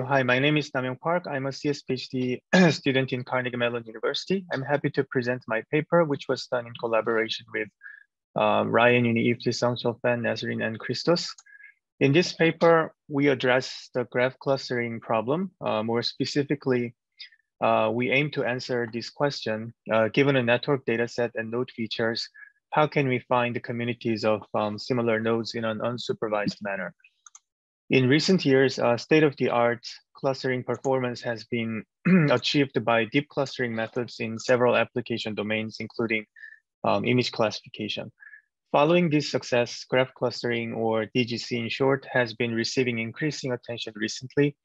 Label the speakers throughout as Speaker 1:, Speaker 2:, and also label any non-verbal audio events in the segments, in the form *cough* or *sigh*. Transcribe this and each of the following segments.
Speaker 1: Hi, my name is Namyong Park. I'm a CS PhD *clears throat* student in Carnegie Mellon University. I'm happy to present my paper, which was done in collaboration with uh, Ryan, Eunyee, Ifti, Fan, Nesreen, and Christos. In this paper, we address the graph clustering problem. Uh, more specifically, uh, we aim to answer this question, uh, given a network dataset and node features, how can we find the communities of um, similar nodes in an unsupervised manner? In recent years, uh, state-of-the-art clustering performance has been *clears throat* achieved by deep clustering methods in several application domains, including um, image classification. Following this success, graph clustering, or DGC in short, has been receiving increasing attention recently,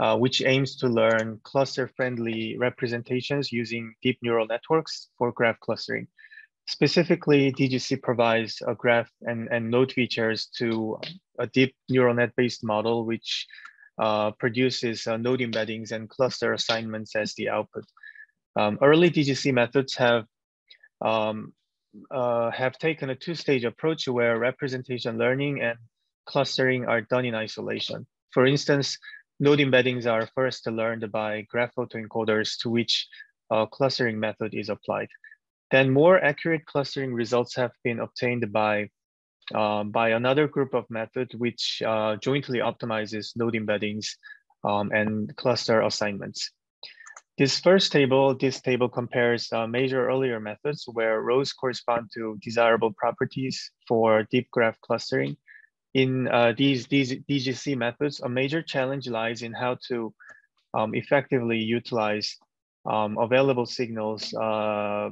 Speaker 1: uh, which aims to learn cluster-friendly representations using deep neural networks for graph clustering. Specifically, DGC provides a graph and, and node features to a deep neural net-based model, which uh, produces uh, node embeddings and cluster assignments as the output. Um, early DGC methods have um, uh, have taken a two-stage approach where representation learning and clustering are done in isolation. For instance, node embeddings are first learned by graph autoencoders to which a clustering method is applied. Then more accurate clustering results have been obtained by, uh, by another group of methods which uh, jointly optimizes node embeddings um, and cluster assignments. This first table, this table compares uh, major earlier methods where rows correspond to desirable properties for deep graph clustering. In uh, these, these DGC methods, a major challenge lies in how to um, effectively utilize um, available signals uh,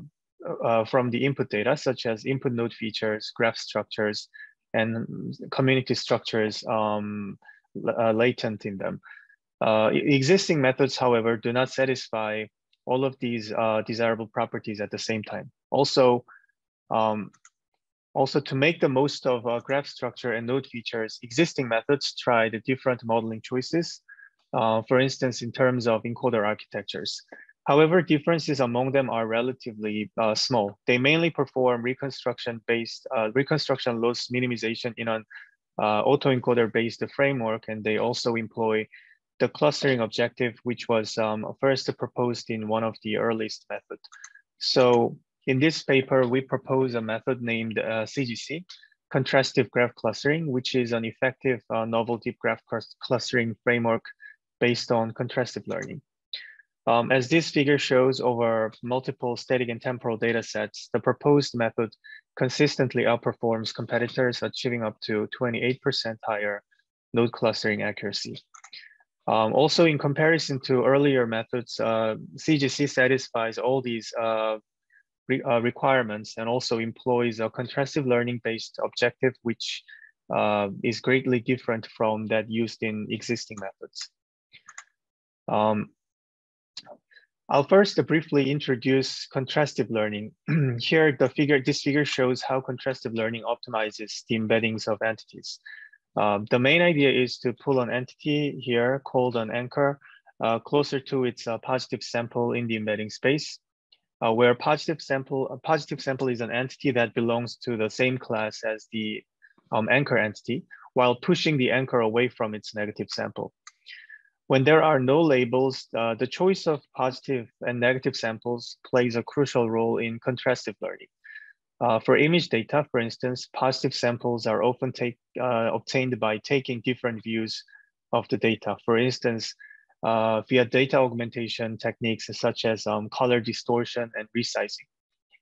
Speaker 1: uh, from the input data, such as input node features, graph structures, and community structures um, uh, latent in them. Uh, existing methods, however, do not satisfy all of these uh, desirable properties at the same time. Also, um, also to make the most of uh, graph structure and node features, existing methods try the different modeling choices. Uh, for instance, in terms of encoder architectures. However, differences among them are relatively uh, small. They mainly perform reconstruction-based uh, reconstruction loss minimization in an uh, autoencoder-based framework, and they also employ the clustering objective, which was um, first proposed in one of the earliest methods. So in this paper, we propose a method named CGC, uh, contrastive graph clustering, which is an effective uh, novel deep graph clustering framework based on contrastive learning. Um, as this figure shows over multiple static and temporal data sets, the proposed method consistently outperforms competitors, achieving up to 28% higher node clustering accuracy. Um, also, in comparison to earlier methods, uh, CGC satisfies all these uh, re uh, requirements and also employs a contrastive learning-based objective, which uh, is greatly different from that used in existing methods. Um, I'll first briefly introduce contrastive learning. *clears throat* Here, the figure, this figure shows how contrastive learning optimizes the embeddings of entities. Um, the main idea is to pull an entity here called an anchor uh, closer to its uh, positive sample in the embedding space, uh, where positive sample, a positive sample is an entity that belongs to the same class as the um, anchor entity, while pushing the anchor away from its negative sample. When there are no labels, uh, the choice of positive and negative samples plays a crucial role in contrastive learning. Uh, for image data, for instance, positive samples are often take, uh, obtained by taking different views of the data. For instance, uh, via data augmentation techniques such as um, color distortion and resizing.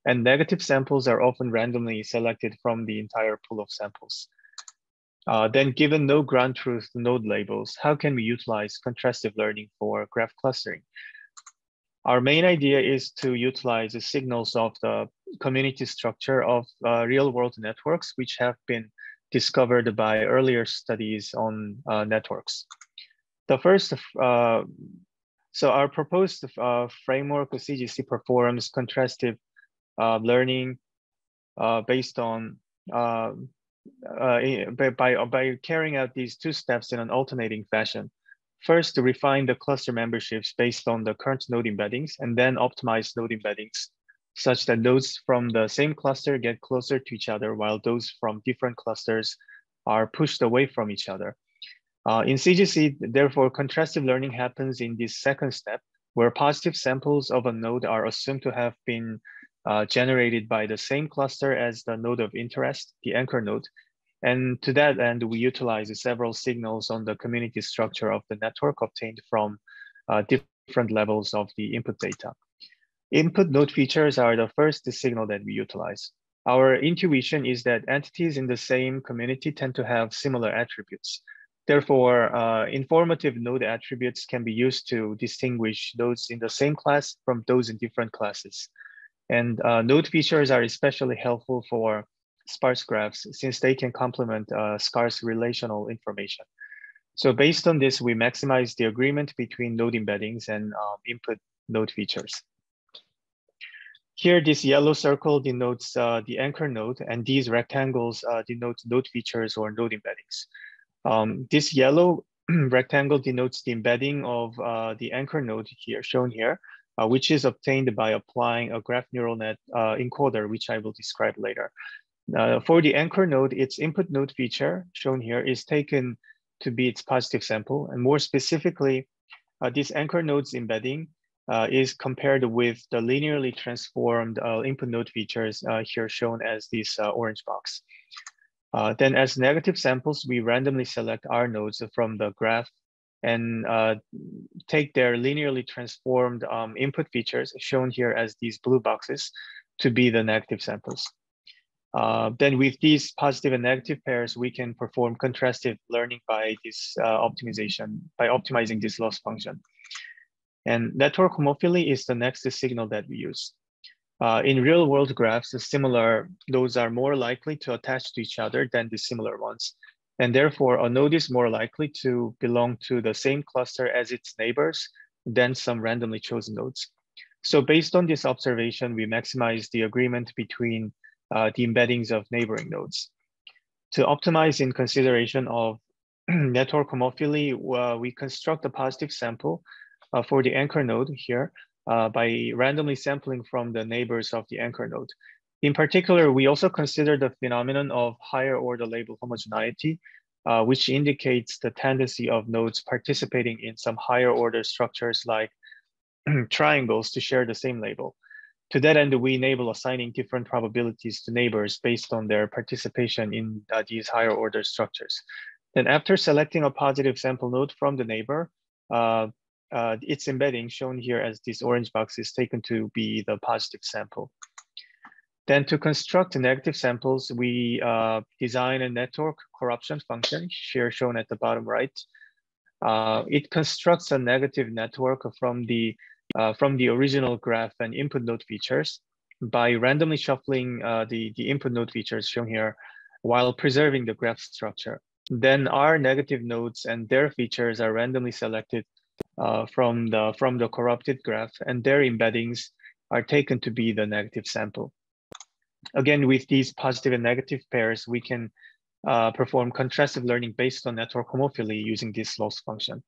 Speaker 1: And negative samples are often randomly selected from the entire pool of samples. Uh, then given no ground truth node labels, how can we utilize contrastive learning for graph clustering? Our main idea is to utilize the signals of the community structure of uh, real world networks, which have been discovered by earlier studies on uh, networks. The first, uh, so our proposed uh, framework of CGC performs contrastive learning based on uh, by, by, by carrying out these two steps in an alternating fashion. First, to refine the cluster memberships based on the current node embeddings, and then optimize node embeddings such that nodes from the same cluster get closer to each other while those from different clusters are pushed away from each other. Uh, in CGC, therefore, contrastive learning happens in this second step, where positive samples of a node are assumed to have been uh, generated by the same cluster as the node of interest, the anchor node. And to that end, we utilize several signals on the community structure of the network obtained from uh, different levels of the input data. Input node features are the first signal that we utilize. Our intuition is that entities in the same community tend to have similar attributes. Therefore, uh, informative node attributes can be used to distinguish those in the same class from those in different classes. And uh, node features are especially helpful for sparse graphs since they can complement uh, scarce relational information. So based on this, we maximize the agreement between node embeddings and um, input node features. Here, this yellow circle denotes uh, the anchor node, and these rectangles uh, denote node features or node embeddings. Um, this yellow *clears throat* rectangle denotes the embedding of uh, the anchor node here, shown here, uh, which is obtained by applying a graph neural net uh, encoder, which I will describe later. Uh, for the anchor node, its input node feature, shown here, is taken to be its positive sample. And more specifically, this anchor node's embedding uh, is compared with the linearly transformed uh, input node features uh, here shown as this uh, orange box. Uh, then as negative samples, we randomly select our nodes from the graph and uh, take their linearly transformed um, input features shown here as these blue boxes to be the negative samples. then with these positive and negative pairs, we can perform contrastive learning by this optimization, by optimizing this loss function. And network homophily is the next signal that we use. Uh, in real world graphs, the similar nodes are more likely to attach to each other than dissimilar ones. And therefore, a node is more likely to belong to the same cluster as its neighbors than some randomly chosen nodes. So based on this observation, we maximize the agreement between uh, the embeddings of neighboring nodes. To optimize in consideration of *clears throat* network homophily, uh, we construct a positive sample uh, for the anchor node here uh, by randomly sampling from the neighbors of the anchor node. In particular, we also consider the phenomenon of higher order label homogeneity, uh, which indicates the tendency of nodes participating in some higher order structures like *clears throat* triangles to share the same label. To that end, we enable assigning different probabilities to neighbors based on their participation in uh, these higher order structures. Then after selecting a positive sample node from the neighbor, uh, uh, its embedding shown here as this orange box is taken to be the positive sample. Then to construct negative samples, we uh, design a network corruption function here shown at the bottom right. Uh, it constructs a negative network from the, uh, from the original graph and input node features by randomly shuffling uh, the, the input node features shown here while preserving the graph structure. Then our negative nodes and their features are randomly selected uh, from, the, from the corrupted graph and their embeddings are taken to be the negative sample. Again, with these positive and negative pairs, we can uh, perform contrastive learning based on network homophily using this loss function.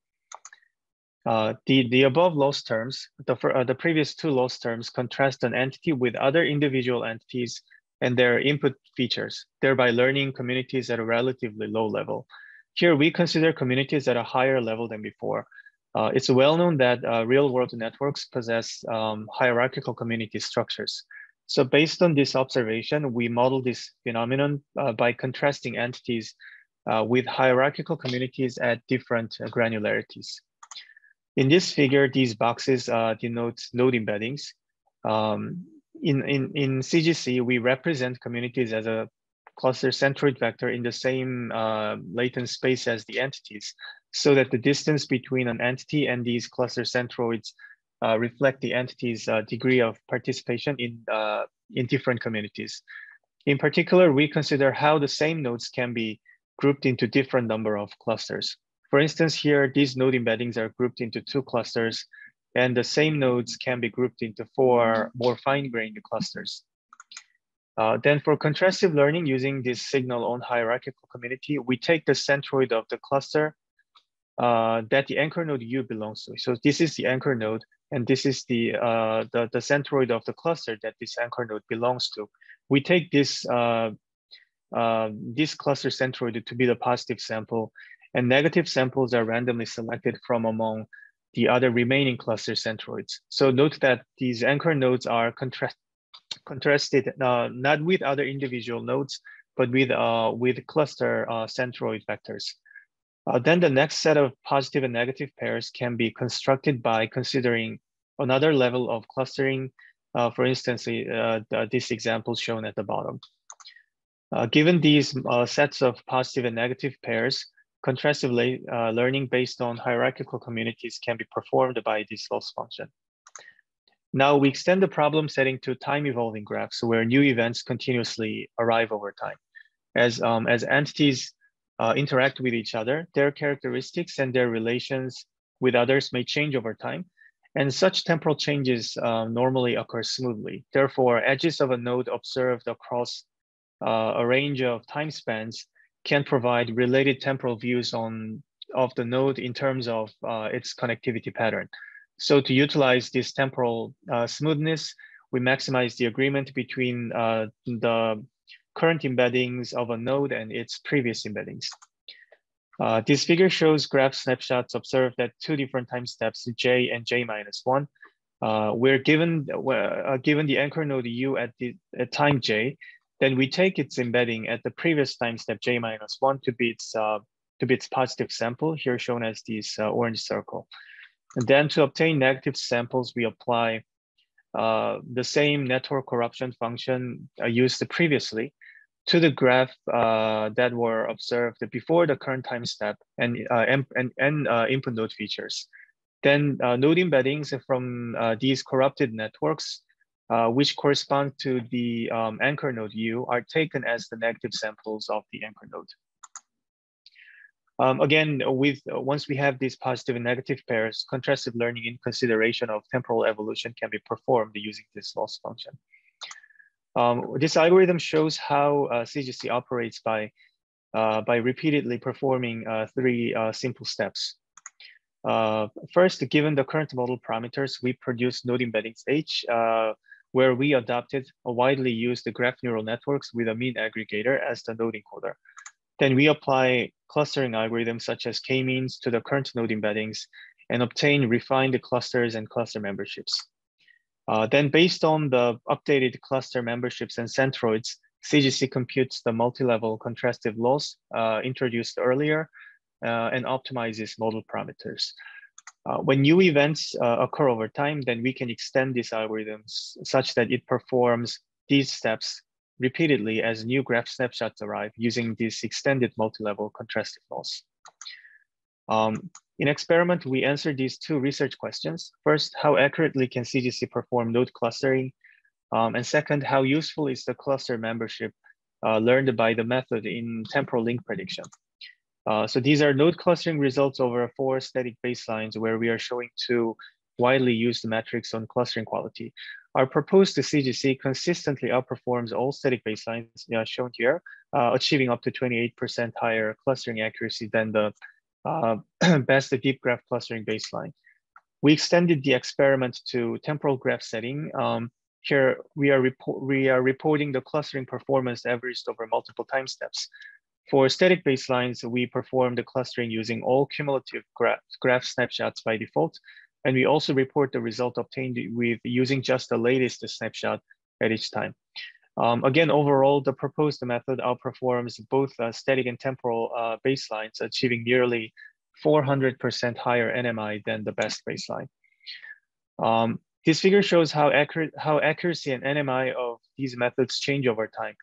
Speaker 1: Uh, the, the above loss terms, the, uh, the previous two loss terms contrast an entity with other individual entities and their input features, thereby learning communities at a relatively low level. Here we consider communities at a higher level than before, uh, it's well known that uh, real world networks possess um, hierarchical community structures. So based on this observation, we model this phenomenon uh, by contrasting entities uh, with hierarchical communities at different uh, granularities. In this figure, these boxes uh, denote node embeddings. Um, in, in, in CGC, we represent communities as a cluster centroid vector in the same latent space as the entities so that the distance between an entity and these cluster centroids uh, reflect the entity's uh, degree of participation in, uh, in different communities. In particular, we consider how the same nodes can be grouped into different number of clusters. For instance, here, these node embeddings are grouped into two clusters, and the same nodes can be grouped into four more fine-grained clusters. Uh, then for contrastive learning using this signal on hierarchical community, we take the centroid of the cluster uh, that the anchor node U belongs to. So this is the anchor node, and this is the, uh, the, the centroid of the cluster that this anchor node belongs to. We take this uh, uh, this cluster centroid to be the positive sample, and negative samples are randomly selected from among the other remaining cluster centroids. So note that these anchor nodes are contrast contrasted uh, not with other individual nodes, but with, uh, with cluster uh, centroid vectors. Uh, then the next set of positive and negative pairs can be constructed by considering another level of clustering. Uh, for instance, uh, this example shown at the bottom. Uh, given these uh, sets of positive and negative pairs, contrastive uh, learning based on hierarchical communities can be performed by this loss function. Now we extend the problem setting to time evolving graphs where new events continuously arrive over time. As, um, as entities uh, interact with each other, their characteristics and their relations with others may change over time. And such temporal changes uh, normally occur smoothly. Therefore, edges of a node observed across uh, a range of time spans can provide related temporal views on of the node in terms of uh, its connectivity pattern. So to utilize this temporal uh, smoothness, we maximize the agreement between uh, the current embeddings of a node and its previous embeddings. Uh, this figure shows graph snapshots observed at two different time steps, j and j minus one. Uh, we're given uh, given the anchor node u at the at time j, then we take its embedding at the previous time step j minus one to be its uh, to be its positive sample, here shown as this uh, orange circle. And then to obtain negative samples, we apply uh, the same network corruption function used previously to the graph uh, that were observed before the current time step and, uh, and, and, uh, input node features. Then uh, node embeddings from uh, these corrupted networks, uh, which correspond to the um, anchor node U, are taken as the negative samples of the anchor node. Um, again, with once we have these positive and negative pairs, contrastive learning in consideration of temporal evolution can be performed using this loss function. Um, this algorithm shows how uh, CGC operates by, uh, by repeatedly performing uh, three uh, simple steps. Uh, first, given the current model parameters, we produce node embeddings H, uh, where we adopted a widely used graph neural networks with a mean aggregator as the node encoder. Then we apply clustering algorithms such as k-means to the current node embeddings and obtain refined clusters and cluster memberships. Uh, then based on the updated cluster memberships and centroids, CGC computes the multi-level contrastive loss uh, introduced earlier uh, and optimizes model parameters. Uh, when new events uh, occur over time, then we can extend these algorithms such that it performs these steps repeatedly as new graph snapshots arrive using this extended multi-level contrastive loss. Um, in experiment, we answered these two research questions. First, how accurately can CGC perform node clustering? Um, and second, how useful is the cluster membership uh, learned by the method in temporal link prediction? Uh, so these are node clustering results over four static baselines where we are showing two widely used metrics on clustering quality. Our proposed CGC consistently outperforms all static baselines shown here, uh, achieving up to 28% higher clustering accuracy than the uh, *clears throat* best deep graph clustering baseline. We extended the experiment to temporal graph setting. Um, here we are, we are reporting the clustering performance averaged over multiple time steps. For static baselines, we perform the clustering using all cumulative graph, graph snapshots by default. And we also report the result obtained with using just the latest snapshot at each time. Um, again, overall, the proposed method outperforms both uh, static and temporal uh, baselines, achieving nearly 400% higher NMI than the best baseline. Um, this figure shows how, accurate, how accuracy and NMI of these methods change over time.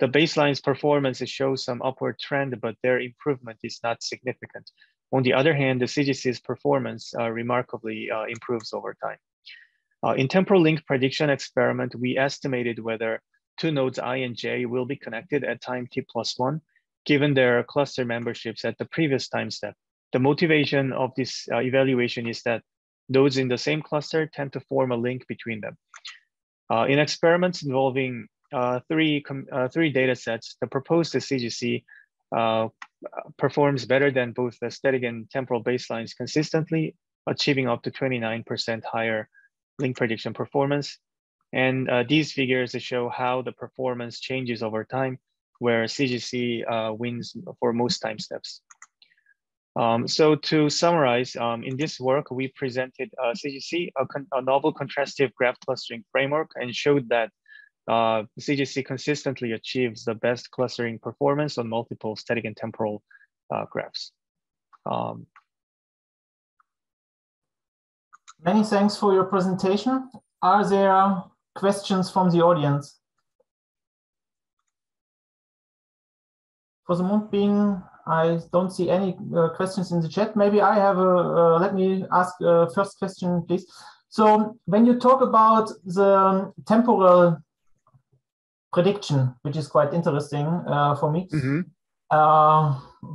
Speaker 1: The baseline's performance shows some upward trend, but their improvement is not significant. On the other hand, the CGC's performance uh, remarkably uh, improves over time. Uh, in temporal link prediction experiment, we estimated whether two nodes i and j will be connected at time t plus one, given their cluster memberships at the previous time step. The motivation of this uh, evaluation is that nodes in the same cluster tend to form a link between them. Uh, in experiments involving uh, three, uh, three data sets, the proposed CGC uh, performs better than both the static and temporal baselines consistently, achieving up to 29% higher link prediction performance and uh, these figures show how the performance changes over time where CGC uh, wins for most time steps. Um, so to summarize, um, in this work, we presented uh, CGC, a, a, novel contrastive graph clustering framework, and showed that uh, CGC consistently achieves the best clustering performance on multiple static and temporal uh, graphs. Um,
Speaker 2: Many thanks for your presentation. Are there questions from the audience? For the moment being, I don't see any uh, questions in the chat. Maybe I have a, uh, let me ask a first question, please. So when you talk about the temporal prediction, which is quite interesting uh, for me, mm -hmm.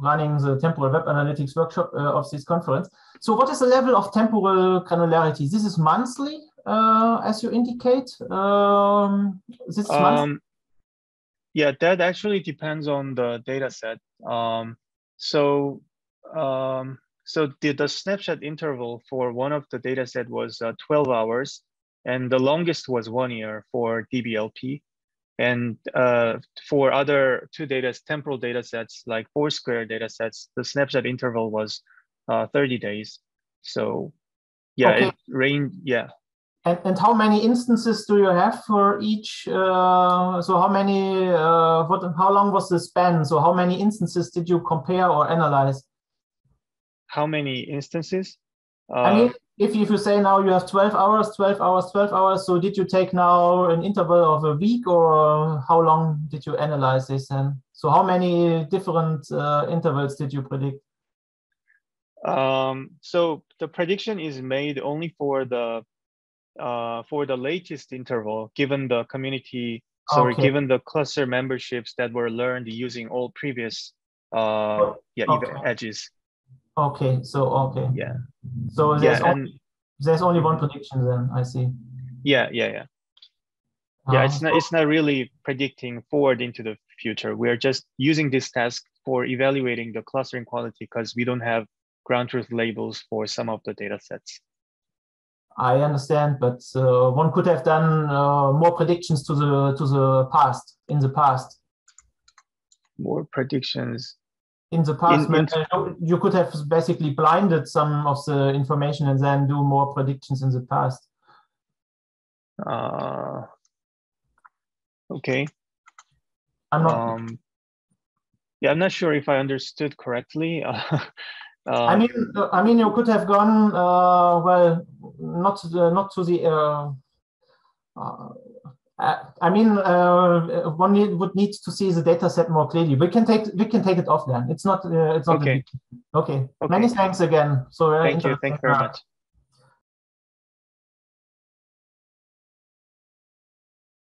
Speaker 2: running the temporal web analytics workshop uh, of this conference. So what is the level of temporal granularity? This is monthly, uh, as you indicate? Um, this is um,
Speaker 1: yeah, that actually depends on the data set. Um, so um, so the, the snapshot interval for one of the data set was uh, 12 hours, and the longest was one year for DBLP. And uh, for other two data, temporal data sets like Foursquare data sets, the snapshot interval was uh, 30 days. So yeah, okay. it rained, yeah.
Speaker 2: And, and how many instances do you have for each? Uh, so how many, uh, what, how long was the span? So how many instances did you compare or analyze?
Speaker 1: How many instances?
Speaker 2: Uh, I mean, if, if you say now you have 12 hours, 12 hours, 12 hours, so did you take now an interval of a week or how long did you analyze this? And so how many different uh, intervals did you predict?
Speaker 1: Um, so the prediction is made only for the uh, for the latest interval, given the community, sorry, okay. given the cluster memberships that were learned using all previous uh, yeah, okay. edges.
Speaker 2: Okay, so okay.
Speaker 1: Yeah.
Speaker 2: So there's, yeah, only, there's only one prediction then, I see.
Speaker 1: Yeah, yeah, yeah. Yeah, it's not it's not really predicting forward into the future. We're just using this task for evaluating the clustering quality because we don't have ground truth labels for some of the data sets.
Speaker 2: I understand, but uh, one could have done uh, more predictions to the to the past in the past.
Speaker 1: More predictions.
Speaker 2: In the past, in, in, you could have basically blinded some of the information and then do more predictions in the past.
Speaker 1: Uh, okay.
Speaker 2: I'm not. Um,
Speaker 1: yeah, I'm not sure if I understood correctly. *laughs*
Speaker 2: Uh, I mean, I mean, you could have gone uh, well, not to the, not to the. Uh, uh I mean, uh, one need, would need to see the data set more clearly. We can take we can take it off then. It's not uh, it's not
Speaker 1: okay.
Speaker 2: okay. okay. Many thanks again. So
Speaker 1: thank you. Thank you very much.